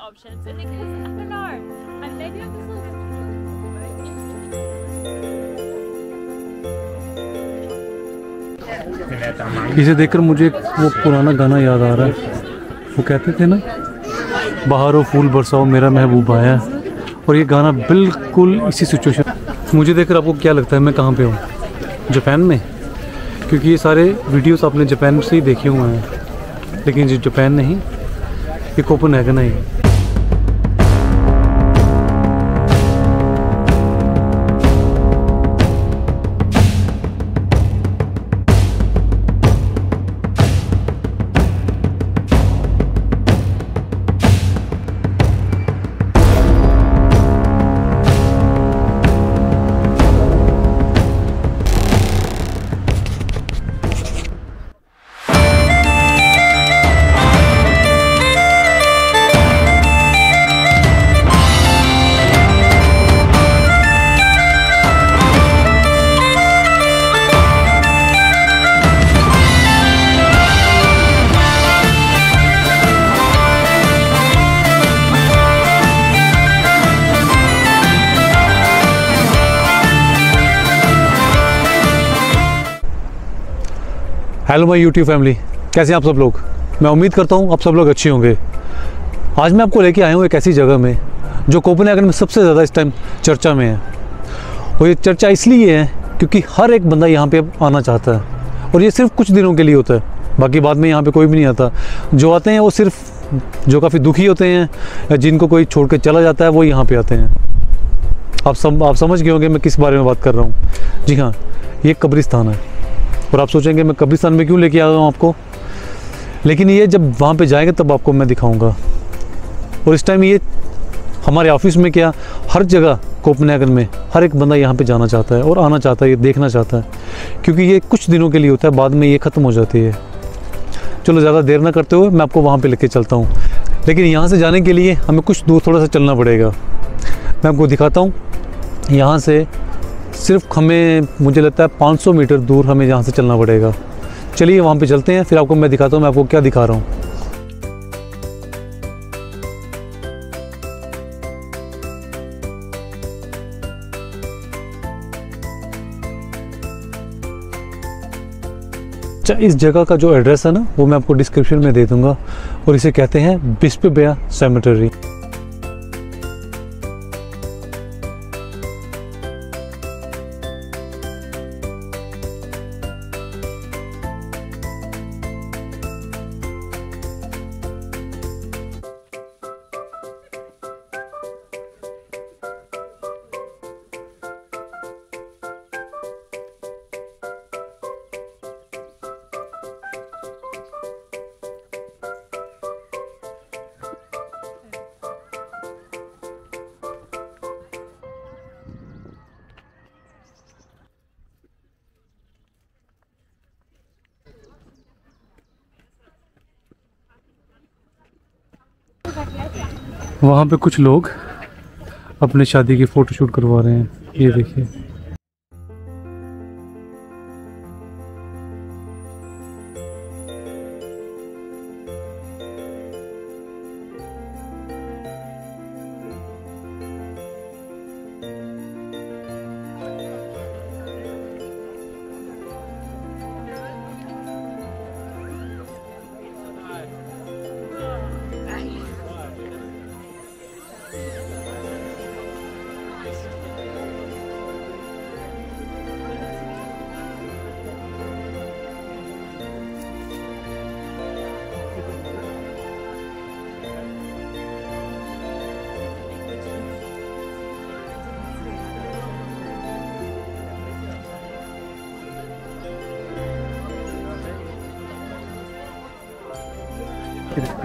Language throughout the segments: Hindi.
options. And because I don't know, and maybe I'm just इसे देखकर मुझे वो पुराना गाना याद आ रहा है। वो कहते थे ना बाहरों फूल बरसाओ मेरा महबूब आया और ये गाना बिल्कुल इसी सिचुएशन मुझे देखकर आपको क्या लगता है मैं कहाँ पे हूँ? जापान में? क्योंकि ये सारे वीडियोस आपने जापान से ही देखे हुए हैं। लेकिन जो जापान नहीं ये कोपन है ही। हेलो माय यूट्यूब फैमिली कैसे हैं आप सब लोग? मैं उम्मीद करता हूँ आप सब लोग अच्छे होंगे। आज मैं आपको लेके आया हूँ एक ऐसी जगह में, जो कोपनहेगन में सबसे ज़्यादा इस टाइम चर्चा में है। और ये चर्चा इसलिए है क्योंकि हर एक बंदा यहाँ पे आना चाहता है। और ये सिर्फ़ कुछ दिनों के लिए होता है। बाकी बाद में यहाँ पे कोई भी नहीं आता। जो आते हैं वो सिर्फ़, जो काफ़ी दुखी होते हैं, या जिनको कोई छोड़ के चला जाता है, वो यहाँ पे आते हैं। आप सम आप समझ गए होंगे मैं किस बारे में बात कर रहा हूँ। जी हाँ ये कब्रिस्तान है। और आप सोचेंगे, मैं कब्रिस्तान में क्यों लेके आ रहा हूँ आपको? लेकिन ये जब वहाँ पे जाएँगे, तब आपको मैं दिखाऊँगा। और इस टाइम ये हमारे ऑफ़िस में क्या, हर जगह कोपनैगन में हर एक बंदा यहाँ पे जाना चाहता है और आना चाहता है, ये देखना चाहता है। क्योंकि ये कुछ दिनों के लिए होता है, बाद में ये ख़त्म हो जाती है। चलो, ज़्यादा देर ना करते हुए मैं आपको वहाँ पे लेके चलता हूँ। लेकिन यहाँ से जाने के लिए हमें कुछ दूर थोड़ा सा चलना पड़ेगा। मैं आपको दिखाता हूँ, यहाँ से सिर्फ़ हमें, मुझे लगता है 500 मीटर दूर हमें यहाँ से चलना पड़ेगा। चलिए वहाँ पे चलते हैं, फिर आपको मैं दिखाता हूँ, मैं आपको क्या दिखा रहा हूँ। अच्छा इस जगह का जो एड्रेस है ना, वो मैं आपको डिस्क्रिप्शन में दे दूँगा, और इसे कहते हैं बिस्प बेया सेमेटरी। वहाँ पे कुछ लोग अपने शादी की फ़ोटोशूट करवा रहे हैं। ये देखिए।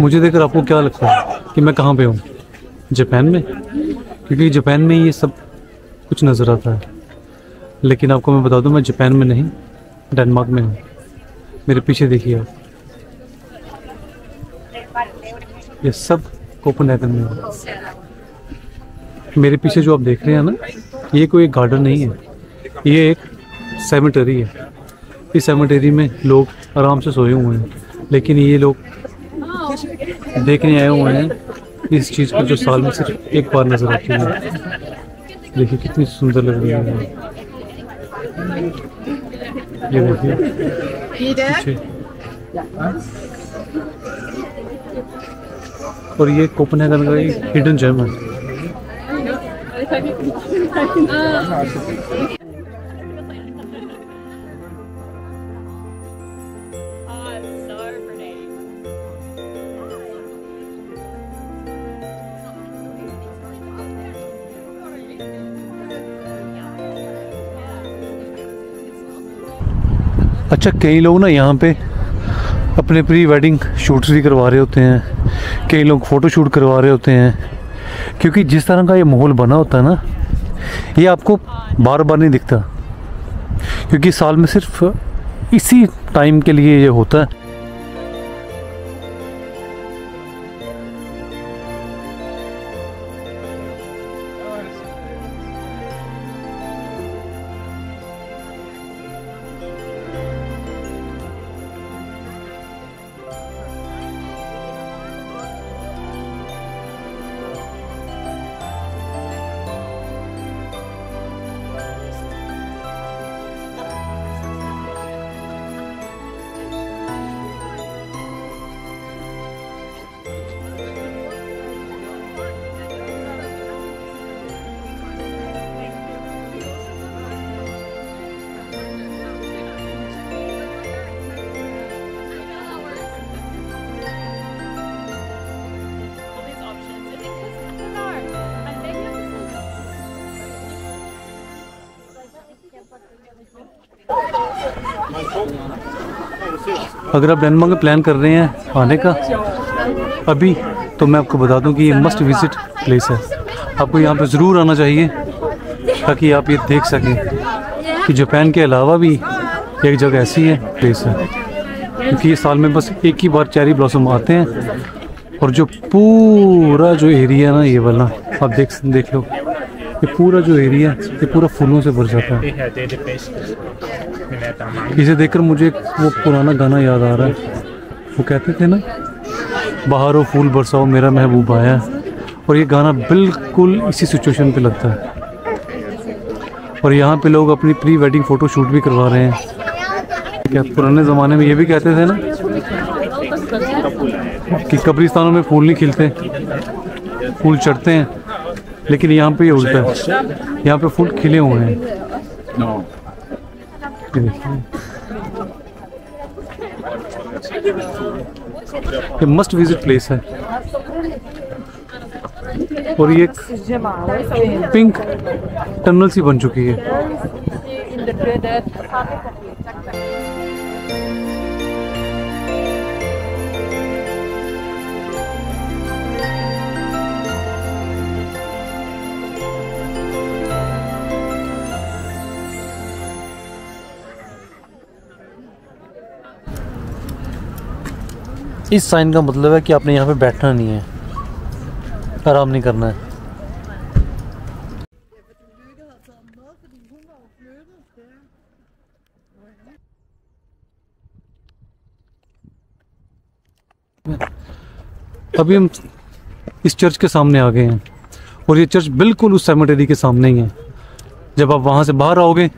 मुझे देखकर आपको क्या लगता है कि मैं कहाँ पे हूँ? जापान में? क्योंकि जापान में ये सब कुछ नज़र आता है। लेकिन आपको मैं बता दूँ, मैं जापान में नहीं, डेनमार्क में हूँ। मेरे पीछे देखिए आप। ये सब कोपनहेगन में है। मेरे पीछे जो आप देख रहे हैं ना, ये कोई गार्डन नहीं है। ये एक सेमेटरी है। इस सेमेटरी में लोग आराम से सोए हुए हैं। लेकिन ये लोग देखने आए हुए हैं। इस चीज़ को जो साल में सिर्फ़ एक बार नज़र आती है। देखिए कितनी सुंदर लग रही है। ये देखिए। और ये कोपनहेगन का हिडन जेम है। अच्छा कई लोग ना यहाँ पे अपने प्री वेडिंग शूट्स भी करवा रहे होते हैं। कई लोग फ़ोटो शूट करवा रहे होते हैं। क्योंकि जिस तरह का ये माहौल बना होता है ना, ये आपको बार बार नहीं दिखता। क्योंकि साल में सिर्फ़ इसी टाइम के लिए ये होता है। अगर आप डेनमार्क में प्लान कर रहे हैं आने का, अभी तो मैं आपको बता दूँ कि ये मस्ट विज़िट प्लेस है। आपको यहाँ पे ज़रूर आना चाहिए, ताकि आप ये देख सकें कि जापान के अलावा भी एक जगह ऐसी है प्लेस है। क्योंकि ये साल में बस एक ही बार चेरी ब्लॉसम आते हैं, और जो पूरा जो एरिया ना, ये वाला, आप देख देख लो। ये पूरा जो एरिया ये पूरा फूलों से भर जाता है. इसे देखकर मुझे वो पुराना गाना याद आ रहा है। वो कहते थे ना, बाहर हो फूल बरसाओ, मेरा महबूब आया और ये गाना बिल्कुल इसी सिचुएशन पे लगता है। और यहाँ पे लोग अपनी प्री वेडिंग फ़ोटो शूट भी करवा रहे हैं। क्या पुराने ज़माने में ये भी कहते थे ना कि कब्रिस्तानों में फूल नहीं खिलते, फूल चढ़ते हैं, लेकिन यहाँ पे ये उल्टा है। यहाँ पे फूल खिले हुए हैं। ये मस्ट विज़िट प्लेस है। और ये एक पिंक टनल सी बन चुकी है। इस साइन का मतलब है कि आपने यहाँ पे बैठना नहीं है। आराम नहीं करना है। अभी हम इस चर्च के सामने आ गए हैं और ये चर्च बिल्कुल उस सेमेटरी के सामने ही है। जब आप वहाँ से बाहर आओगे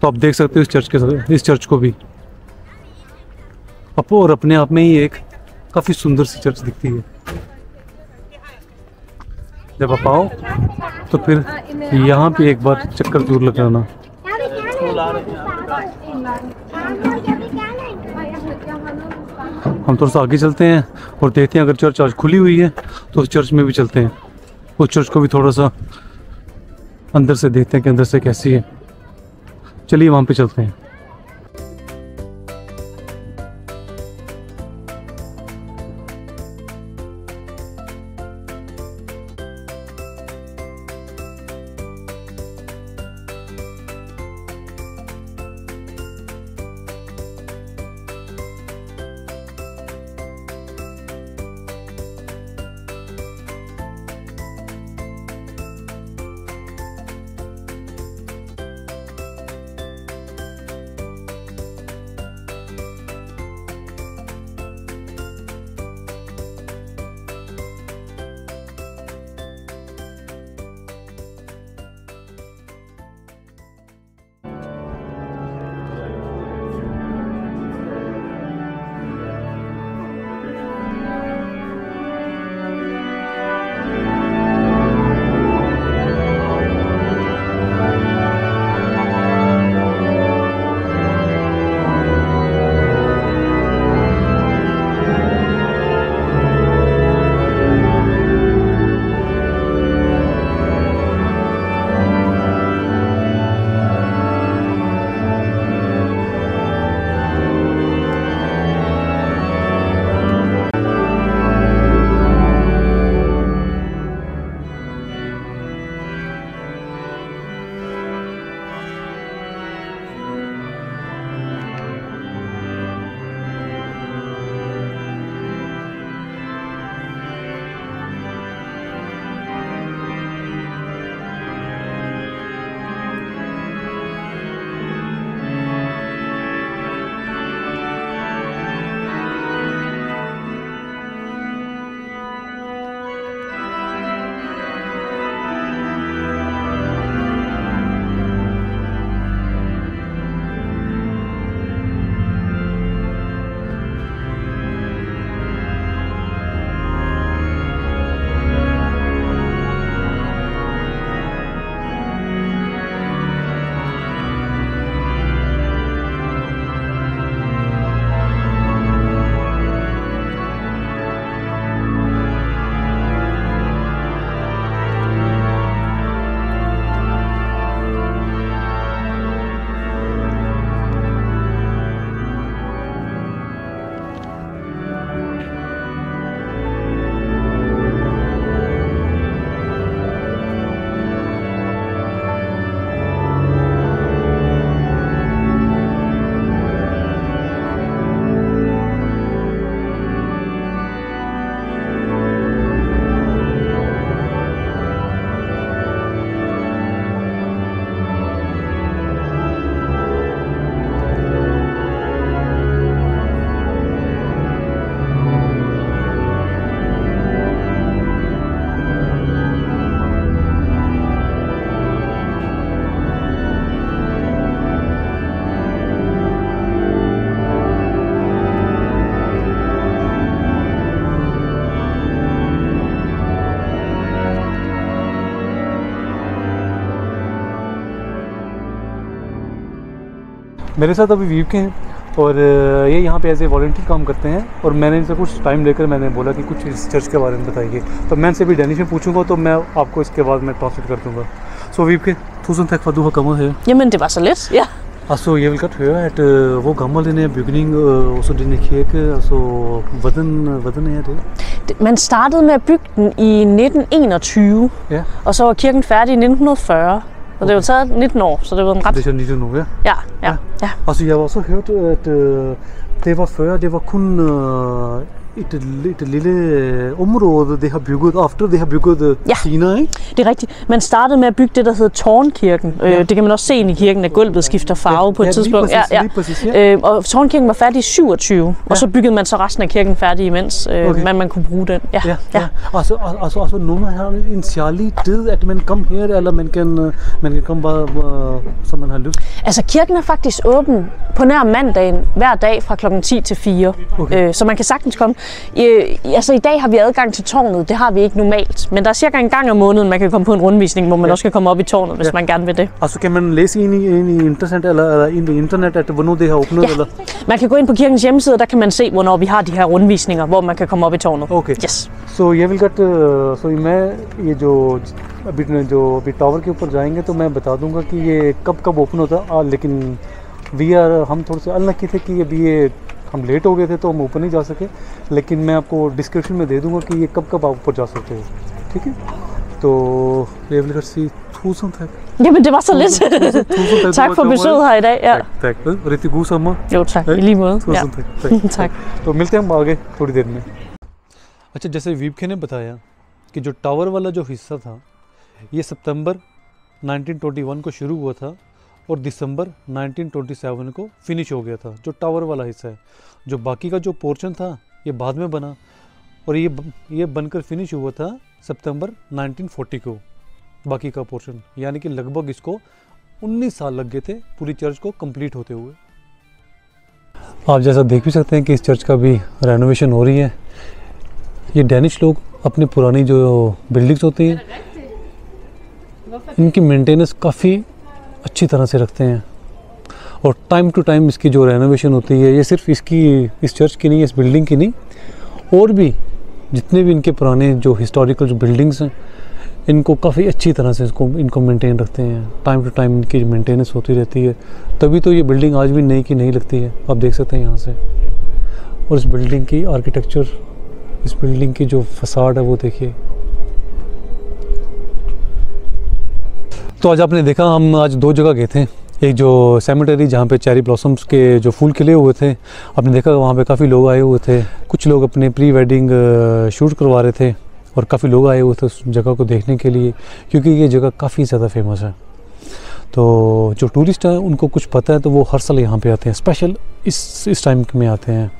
तो आप देख सकते हो इस चर्च के इस चर्च को भी। अप और अपने आप में ही एक काफ़ी सुंदर सी चर्च दिखती है। जब आप आओ तो फिर यहाँ पे एक बार चक्कर ज़रूर लगाना। हम थोड़ा सा आगे चलते हैं और देखते हैं, अगर चर्च आज खुली हुई है तो उस चर्च में भी चलते हैं। उस चर्च को भी थोड़ा सा अंदर से देखते हैं कि अंदर से कैसी है। चलिए वहाँ पे चलते हैं। मेरे साथ अभी वीव के हैं और अ, ये यहाँ पे एज ए वॉल्टियर काम करते हैं और मैंने इनसे कुछ टाइम लेकर मैंने बोला कि कुछ इस चर्च के बारे में बताइए तो मैं इनसे भी डेनिश में पूछूँगा तो मैं आपको इसके बाद मैं ट्रांसलेट कर दूँगा सो वीव के tusen takk for at du har kommet her. Jamen, det var så let. Ja. Altså, jeg vil godt høre, at øh, hvor gammel den her bygning, øh, og så denne kirke, altså, hvordan, hvordan er det? Det- Man startede med at bygge den i 1921, Ja, og så var kirken færdig i 1940. Og det var taget 19 år, så det var en ret... det er 19 nu, ja. Ja, ja, ja. Altså, jeg har også hørt, at øh, det var før, det var kun øh, et, et lille øh, område, det har bygget, efter det har bygget øh, Ja. senere, ikke? Det er rigtigt. Man startede med at bygge det, der hedder Tårnkirken. Ja. Øh, det kan man også se ind i kirken, at gulvet skifter farve Ja, på et ja, lige tidspunkt. præcis, lige præcis, ja. Øh, og Tårnkirken var færdig i 27, ja. Ja. og så byggede man så resten af kirken færdig imens, øh, Okay. men man kunne bruge den. Ja, Ja, ja. Altså, al- altså, altså nogen har en særlig tid, at man kommer her, eller man kan, øh, man kan komme bare, øh, som man har lyst. Altså kirken er faktisk åben på nær mandagen hver dag fra klokken 10 til 4. Okay. Øh, så man kan sagtens komme. Øh, altså i dag har vi adgang til tårnet, det har vi ikke normalt. Men der er cirka en gang om måneden, man kan komme på en rundvisning, hvor man Ja. også kan komme op i tårnet, hvis Ja. man gerne vil det. Altså, kan man læse ind i, ind i internet, eller, eller ind i internet, at hvornår det har åbnet, Ja. eller? Man kan gå ind på kirkens hjemmeside, og der kan man se, hvornår vi har de her rundvisninger, hvor man kan komme op i tårnet. Okay. Yes. सो ये विल कट सो मैं ये जो अभी जो अभी टावर के ऊपर जाएंगे तो मैं बता दूंगा कि ये कब कब ओपन होता है आ, लेकिन वी आर हम थोड़े से अनलकी थे कि अभी ये हम लेट हो गए थे तो हम ऊपर नहीं जा सके लेकिन मैं आपको डिस्क्रिप्शन में दे दूँगा कि ये कब कब आप ऊपर जा सकते हो ठीक है? तो लेवलगर सी हाँ, तो मिलते हैं हम आगे थोड़ी देर में। अच्छा जैसे वीपके ने बताया कि जो टावर वाला जो हिस्सा था ये सितंबर 1921 को शुरू हुआ था और दिसंबर 1927 को फिनिश हो गया था जो टावर वाला हिस्सा है। जो बाकी का जो पोर्शन था ये बाद में बना और ये ये बनकर फिनिश हुआ था सितंबर 1940 को बाकी का पोर्शन यानी कि लगभग इसको 19 साल लग गए थे पूरी चर्च को कंप्लीट होते हुए। आप जैसा देख भी सकते हैं कि इस चर्च का भी रेनोवेशन हो रही है। ये डैनिश लोग अपनी पुरानी जो बिल्डिंग्स होती हैं इनकी मेंटेनेंस काफ़ी अच्छी तरह से रखते हैं। और टाइम टू टाइम इसकी जो रेनोवेशन होती है, ये सिर्फ़ इसकी, इस चर्च की नहीं, इस बिल्डिंग की नहीं, और भी जितने भी इनके पुराने जो हिस्टोरिकल जो बिल्डिंग्स हैं, इनको काफ़ी अच्छी तरह से इसको, इनको मेंटेन रखते हैं। टाइम टू टाइम इनकी मेंटेनेंस होती रहती है। तभी तो ये बिल्डिंग आज भी नई की नहीं लगती है। आप देख सकते हैं यहाँ से। और इस बिल्डिंग की आर्किटेक्चर इस बिल्डिंग की जो फसाड है वो देखिए। तो आज आपने देखा, हम आज दो जगह गए थे। एक जो सेमेटरी जहाँ पे चेरी ब्लॉसम्स के जो फूल खिले हुए थे, आपने देखा वहाँ पे काफ़ी लोग आए हुए थे। कुछ लोग अपने प्री वेडिंग शूट करवा रहे थे और काफ़ी लोग आए हुए थे उस जगह को देखने के लिए, क्योंकि ये जगह काफ़ी ज़्यादा फ़ेमस है। तो जो टूरिस्ट हैं, उनको कुछ पता है तो वो हर साल यहाँ पे आते हैं स्पेशल इस इस टाइम में आते हैं।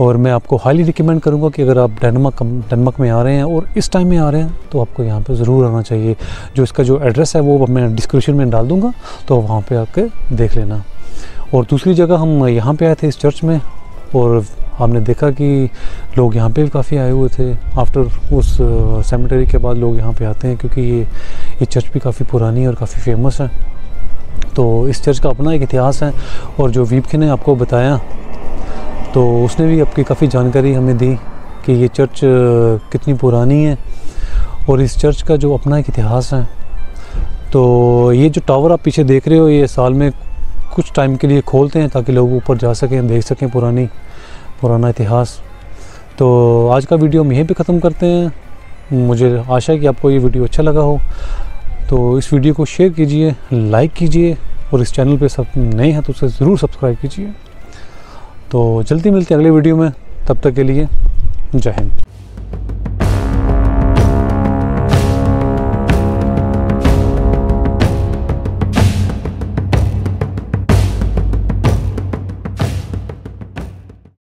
और मैं आपको हाईली रिकमेंड करूँगा कि अगर आप डेनमार्क डेनमार्क में आ रहे हैं और इस टाइम में आ रहे हैं तो आपको यहाँ पे ज़रूर आना चाहिए। जो इसका जो एड्रेस है, वो मैं डिस्क्रिप्शन में डाल दूँगा तो वहाँ पे आके देख लेना। और दूसरी जगह हम यहाँ पे आए थे इस चर्च में, और हमने देखा कि लोग यहाँ पे भी काफ़ी आए हुए थे। आफ्टर उस सेमेटरी के बाद लोग यहाँ पे आते हैं, क्योंकि ये ये चर्च भी काफ़ी पुरानी और काफ़ी फ़ेमस है। तो इस चर्च का अपना एक इतिहास है, और जो वीपके ने आपको बताया तो उसने भी आपकी काफ़ी जानकारी हमें दी कि ये चर्च कितनी पुरानी है और इस चर्च का जो अपना एक इतिहास है। तो ये जो टावर आप पीछे देख रहे हो, ये साल में कुछ टाइम के लिए खोलते हैं ताकि लोग ऊपर जा सकें, देख सकें पुरानी, पुराना इतिहास। तो आज का वीडियो हम यहीं पे ख़त्म करते हैं। मुझे आशा है कि आपको ये वीडियो अच्छा लगा हो। तो इस वीडियो को शेयर कीजिए, लाइक कीजिए और इस चैनल पे सब नए हैं तो उसे ज़रूर सब्सक्राइब कीजिए। तो जल्दी मिलते हैं अगले वीडियो में तब तक के लिए जय हिंद।